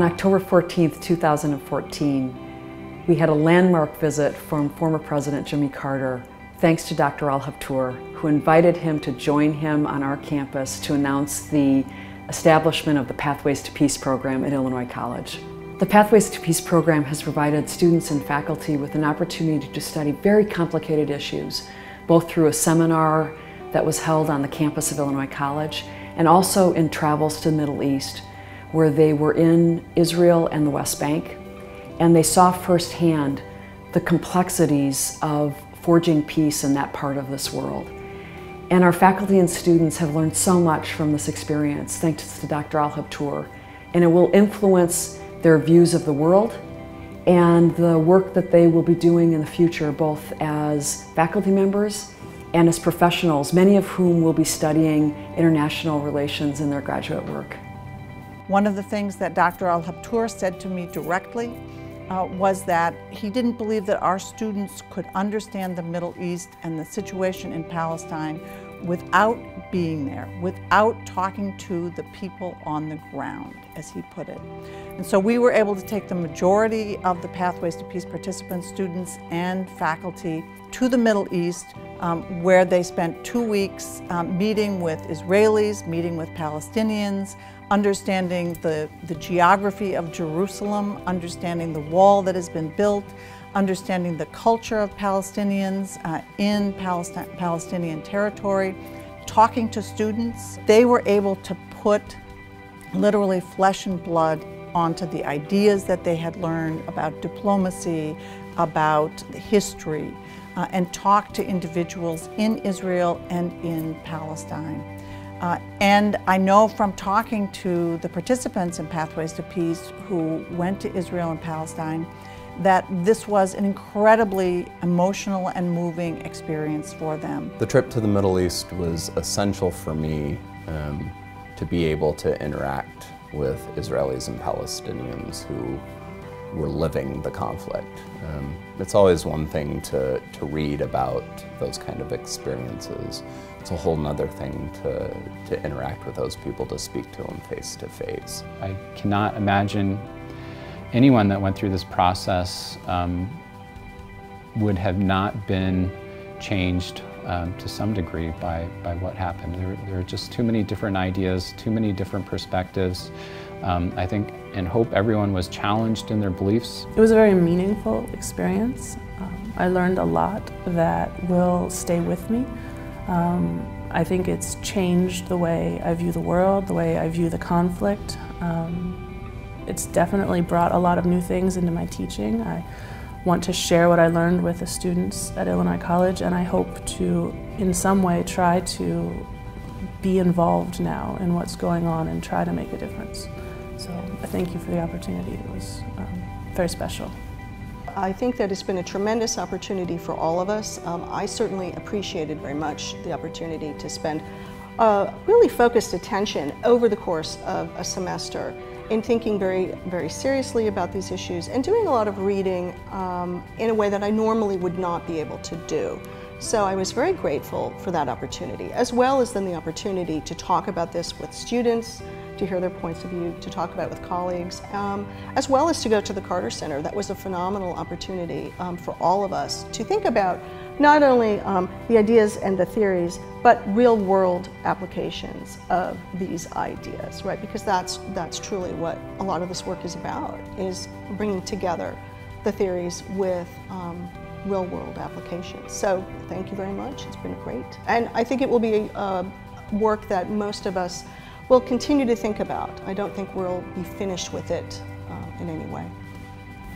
October 14th, 2014, we had a landmark visit from former President Jimmy Carter, thanks to Dr. Al Habtoor, who invited him to join him on our campus to announce the establishment of the Pathways to Peace program at Illinois College. The Pathways to Peace program has provided students and faculty with an opportunity to study very complicated issues, both through a seminar that was held on the campus of Illinois College and also in travels to the Middle East, where they were in Israel and the West Bank, and they saw firsthand the complexities of forging peace in that part of this world. And our faculty and students have learned so much from this experience, thanks to Dr. Al Habtoor, and it will influence their views of the world and the work that they will be doing in the future, both as faculty members and as professionals, many of whom will be studying international relations in their graduate work. One of the things that Dr. Al Habtoor said to me directly uh, was that he didn't believe that our students could understand the Middle East and the situation in Palestine without being there, without talking to the people on the ground, as he put it. And so we were able to take the majority of the Pathways to Peace participants, students and faculty to the Middle East um, where they spent two weeks um, meeting with Israelis, meeting with Palestinians, understanding the, the geography of Jerusalem, understanding the wall that has been built, understanding the culture of Palestinians uh, in Palestine, Palestinian territory, talking to students. They were able to put literally flesh and blood onto the ideas that they had learned about diplomacy, about history, uh, and talk to individuals in Israel and in Palestine. Uh, and I know from talking to the participants in Pathways to Peace who went to Israel and Palestine that this was an incredibly emotional and moving experience for them. The trip to the Middle East was essential for me um, to be able to interact with Israelis and Palestinians who were living the conflict. Um, it's always one thing to, to read about those kind of experiences it's a whole nother thing to, to interact with those people, to speak to them face to face. I cannot imagine anyone that went through this process um, would have not been changed um, to some degree by, by what happened. There, there, are just too many different ideas, too many different perspectives. Um, I think and hope everyone was challenged in their beliefs. It was a very meaningful experience. Um, I learned a lot that will stay with me. Um, I think it's changed the way I view the world, the way I view the conflict. Um, it's definitely brought a lot of new things into my teaching. I want to share what I learned with the students at Illinois College and I hope to, in some way, try to be involved now in what's going on and try to make a difference. So I thank you for the opportunity. It was um, very special. I think that it's been a tremendous opportunity for all of us. Um, I certainly appreciated very much the opportunity to spend uh, really focused attention over the course of a semester in thinking very, very seriously about these issues and doing a lot of reading um, in a way that I normally would not be able to do. So I was very grateful for that opportunity, as well as then the opportunity to talk about this with students, to hear their points of view, to talk about with colleagues, um, as well as to go to the Carter Center. That was a phenomenal opportunity um, for all of us to think about not only um, the ideas and the theories, but real world applications of these ideas, right? Because that's, that's truly what a lot of this work is about, is bringing together the theories with um, real world applications. So thank you very much. It's been great. And I think it will be a work that most of us will continue to think about. I don't think we'll be finished with it uh, in any way.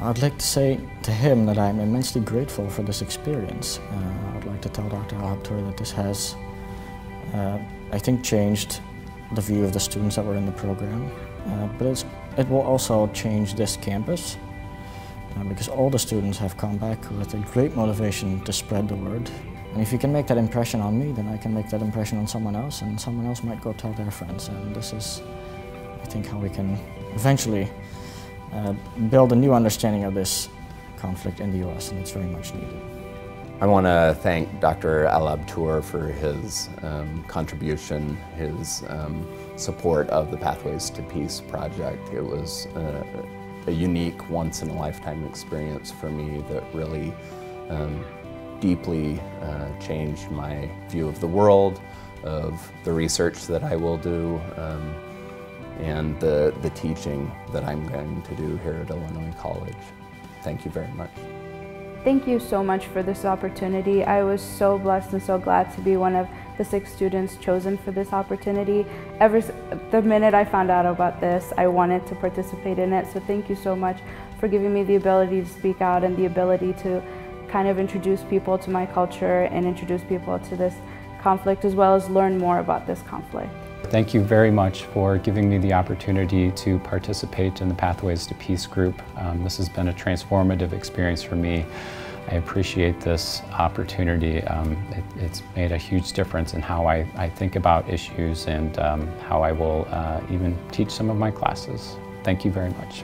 I'd like to say to him that I'm immensely grateful for this experience. Uh, I'd like to tell Dr. Al that this has, uh, I think, changed the view of the students that were in the program. Uh, but it will also change this campus uh, because all the students have come back with a great motivation to spread the word. And if you can make that impression on me, then I can make that impression on someone else, and someone else might go tell their friends. And this is, I think, how we can eventually uh, build a new understanding of this conflict in the US, and it's very much needed. I want to thank Dr. Al Habtoor for his um, contribution, his um, support of the Pathways to Peace project. It was a, a unique, once in a lifetime experience for me that really um, deeply uh, changed my view of the world, of the research that I will do, um, and the, the teaching that I'm going to do here at Illinois College. Thank you very much. Thank you so much for this opportunity. I was so blessed and so glad to be one of the six students chosen for this opportunity. Ever the minute I found out about this, I wanted to participate in it. So thank you so much for giving me the ability to speak out and the ability to kind of introduce people to my culture and introduce people to this conflict as well as learn more about this conflict. Thank you very much for giving me the opportunity to participate in the Pathways to Peace group. Um, this has been a transformative experience for me. I appreciate this opportunity. Um, it, it's made a huge difference in how I, I think about issues and um, how I will uh, even teach some of my classes. Thank you very much.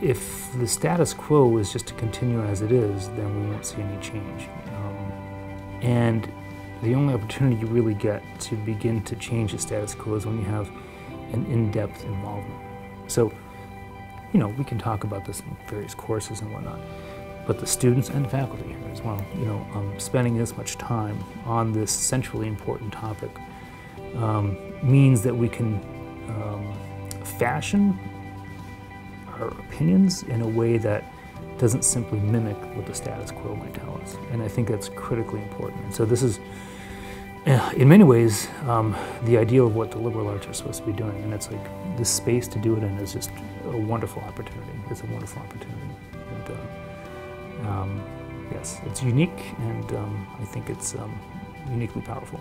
If the status quo is just to continue as it is, then we won't see any change. Um, and the only opportunity you really get to begin to change the status quo is when you have an in-depth involvement. So, you know, we can talk about this in various courses and whatnot, but the students and faculty here as well, you know, um, spending this much time on this centrally important topic um, means that we can um, fashion our opinions in a way that doesn't simply mimic what the status quo might tell us. And I think that's critically important. And so this is, eh, in many ways, um, the ideal of what the liberal arts are supposed to be doing. And it's like the space to do it in is just a wonderful opportunity. It's a wonderful opportunity. And, uh, um, yes, it's unique, and um, I think it's um, uniquely powerful.